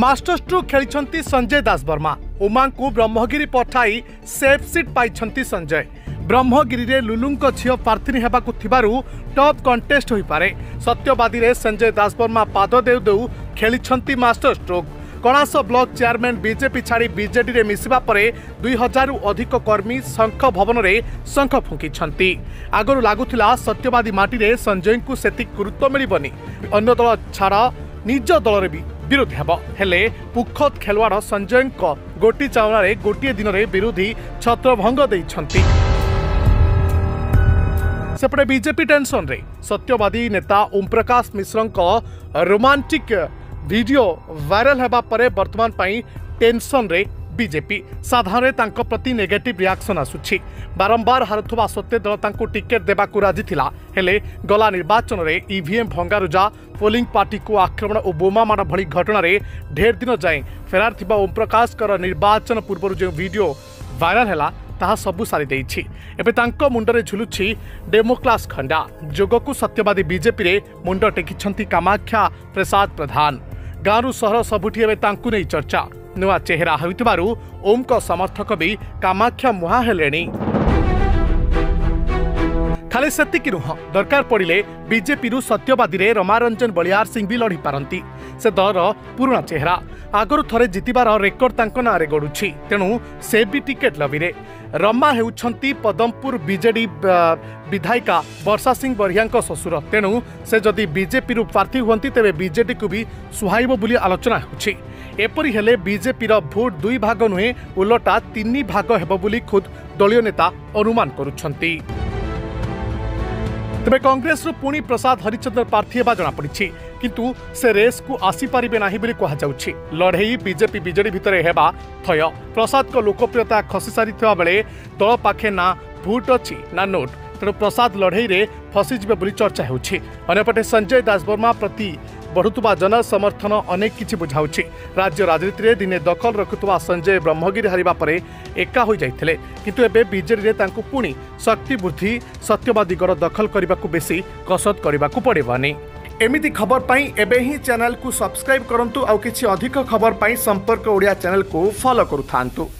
ମାଷ୍ଟରଷ୍ଟ୍ରୁ ଖେଳିଛନ୍ତି ସଞ୍ଜୟ ଦାସବର୍ମା ଉମାଙ୍କୁ ବ୍ରହ୍ମଗିରି ପଠାଇ safe seat ପାଇଛନ୍ତି ସଞ୍ଜୟ ବ୍ରହ୍ମଗିରିରେ ଲୁଲୁଙ୍କ ଝିଅ ପ୍ରାର୍ଥୀ ହେବାକୁ ଥିବାରୁ ଟପ୍ କଣ୍ଟେଷ୍ଟ ହୋଇପାରେ ସତ୍ୟବାଦୀରେ ସଞ୍ଜୟ ଦାସବର୍ମା ପାଦ ଦେଉ ଦେଉ ଖେଳିଛନ୍ତି ମାଷ୍ଟରଷ୍ଟ୍ରୋକ୍ କଳାସ ବ୍ଲକ ଚେୟାରମ୍ୟାନ୍ ବିଜେପି ଛାଡ଼ି ବିଜେଡିରେ ମିଶିବା ପରେ ଦୁଇ ହଜାରରୁ ଅଧିକ କର୍ମୀ ଶଙ୍ଖ ଭବନରେ ଶଙ୍ଖ ଫୁଙ୍କିଛନ୍ତି ଆଗରୁ ଲାଗୁଥିଲା ସତ୍ୟବାଦୀ ମାଟିରେ ସଞ୍ଜୟଙ୍କୁ ସେତିକି ଗୁରୁତ୍ୱ ମିଳିବନି ଅନ୍ୟ ଦଳ ଛାଡ଼ ନିଜ ଦଳରେ ବି ବିରୋଧୀ ହେବ ହେଲେ ପୁଖତ ଖେଲୱାଡ଼ ସଞ୍ଜୟଙ୍କ ଗୋଟି ଚାଉଳାରେ ଗୋଟିଏ ଦିନରେ ବିରୋଧୀ ଛତ୍ରଭଙ୍ଗ ଦେଇଛନ୍ତି ସେପଟେ ବିଜେପି ଟେନସନରେ ସତ୍ୟବାଦୀ ନେତା ଓମ୍ପ୍ରକାଶ ମିଶ୍ରଙ୍କ ରୋମାଣ୍ଟିକ୍ ଭିଡିଓ ଭାଇରାଲ ହେବା ପରେ ବର୍ତ୍ତମାନ ପାଇଁ ଟେନସନରେ ବିଜେପି ସାଧାରଣରେ ତାଙ୍କ ପ୍ରତି ନେଗେଟିଭ୍ ରିଆକ୍ସନ୍ ଆସୁଛି ବାରମ୍ବାର ହାରୁଥିବା ସତ୍ତ୍ୱେ ଦଳ ତାଙ୍କୁ ଟିକେଟ୍ ଦେବାକୁ ରାଜି ଥିଲା ହେଲେ ଗଲା ନିର୍ବାଚନରେ ଇଭିଏମ୍ ଭଙ୍ଗାରୁଜା ପୋଲିଂ ପାର୍ଟିକୁ ଆକ୍ରମଣ ଓ ବୋମାମାଡ଼ ଭଳି ଘଟଣାରେ ଢେର ଦିନ ଯାଏଁ ଫେରାର ଥିବା ଓମ୍ପ୍ରକାଶଙ୍କର ନିର୍ବାଚନ ପୂର୍ବରୁ ଯେଉଁ ଭିଡ଼ିଓ ଭାଇରାଲ୍ ହେଲା ତାହା ସବୁ ସାରିଦେଇଛି ଏବେ ତାଙ୍କ ମୁଣ୍ଡରେ ଝୁଲୁଛି ଡେମୋକ୍ଲାସ୍ ଖଣ୍ଡା ଯୋଗକୁ ସତ୍ୟବାଦୀ ବିଜେପିରେ ମୁଣ୍ଡ ଟେକିଛନ୍ତି କାମାକ୍ଷା ପ୍ରସାଦ ପ୍ରଧାନ ଗାଁରୁ ସହର ସବୁଠି ଏବେ ତାଙ୍କୁ ନେଇ ଚର୍ଚ୍ଚା ନୂଆ ଚେହେରା ହେଉଥିବାରୁ ଓମ୍ଙ୍କ ସମର୍ଥକ ବି କାମାକ୍ଷ ମୁହାଁ ହେଲେଣି ଖାଲି ସେତିକି ନୁହଁ ଦରକାର ପଡ଼ିଲେ ବିଜେପିରୁ ସତ୍ୟବାଦୀରେ ରମାରଞ୍ଜନ ବଳିଆର ସିଂ ବି ଲଢ଼ିପାରନ୍ତି ସେ ଦଳର ପୁରୁଣା ଚେହେରା ଆଗରୁ ଥରେ ଜିତିବାର ରେକର୍ଡ ତାଙ୍କ ନାଁରେ ଗଡ଼ୁଛି ତେଣୁ ସେ ବି ଟିକେଟ୍ ଲବିରେ ରମା ହେଉଛନ୍ତି ପଦମପୁର ବିଜେଡି ବିଧାୟିକା ବର୍ଷା ସିଂ ବରିହାଙ୍କ ଶ୍ୱଶୁର ତେଣୁ ସେ ଯଦି ବିଜେପିରୁ ପ୍ରାର୍ଥୀ ହୁଅନ୍ତି ତେବେ ବିଜେଡିକୁ ବି ସୁହାଇବ ବୋଲି ଆଲୋଚନା ହେଉଛି ଏପରି ହେଲେ ବିଜେପିର ଭୋଟ ଦୁଇ ଭାଗ ନୁହେଁ ଓଲଟା ତିନି ଭାଗ ହେବ ବୋଲି ଖୋଦ୍ ଦଳୀୟ ନେତା ଅନୁମାନ କରୁଛନ୍ତି तेरे कंग्रेस पुणी प्रसाद हरिचंद्र प्रार्थी होगा जमापड़ किंतु से रेस को आसीपारे ना कहु लड़े बीजेपी विजे भितर थय प्रसाद लोकप्रियता खसी सारी बेले दल पाखे ना भोट अच्छी ना नोट ତେଣୁ ପ୍ରସାଦ ଲଢ଼େଇରେ ଫସିଯିବେ ବୋଲି ଚର୍ଚ୍ଚା ହେଉଛି ଅନ୍ୟପଟେ ସଞ୍ଜୟ ଦାସବର୍ମା ପ୍ରତି ବଢ଼ୁଥିବା ଜନସମର୍ଥନ ଅନେକ କିଛି ବୁଝାଉଛି ରାଜ୍ୟ ରାଜନୀତିରେ ଦିନେ ଦଖଲ ରଖୁଥିବା ସଞ୍ଜୟ ବ୍ରହ୍ମଗିରି ହାରିବା ପରେ ଏକା ହୋଇଯାଇଥିଲେ କିନ୍ତୁ ଏବେ ବିଜେଡ଼ିରେ ତାଙ୍କୁ ପୁଣି ଶକ୍ତି ବୃଦ୍ଧି ସତ୍ୟବାଦୀ ଗଡ଼ ଦଖଲ କରିବାକୁ ବେଶୀ କସରତ କରିବାକୁ ପଡ଼ିବନି ଏମିତି ଖବର ପାଇଁ ଏବେ ହିଁ ଚ୍ୟାନେଲକୁ ସବସ୍କ୍ରାଇବ୍ କରନ୍ତୁ ଆଉ କିଛି ଅଧିକ ଖବର ପାଇଁ ସମ୍ପର୍କ ଓଡ଼ିଆ ଚ୍ୟାନେଲକୁ ଫଲୋ କରୁଥାନ୍ତୁ